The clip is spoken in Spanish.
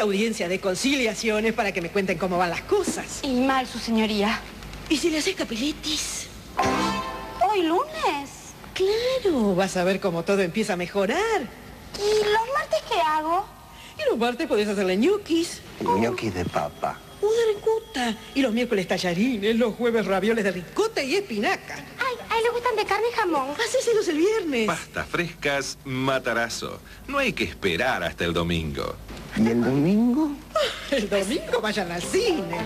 Esta audiencia de conciliación es para que me cuenten cómo van las cosas. Y mal, su señoría. ¿Y si le haces capelitis? ¿Hoy lunes? Claro, vas a ver cómo todo empieza a mejorar. ¿Y los martes qué hago? Y los martes podés hacerle ñoquis. Ñoquis de papa. O de ricota. Y los miércoles tallarines, los jueves ravioles de ricota y espinaca. Ay, a él le gustan de carne y jamón. Hacéselos el viernes. Pastas frescas, matarazo. No hay que esperar hasta el domingo. ¿Y el domingo? El domingo vayan al cine.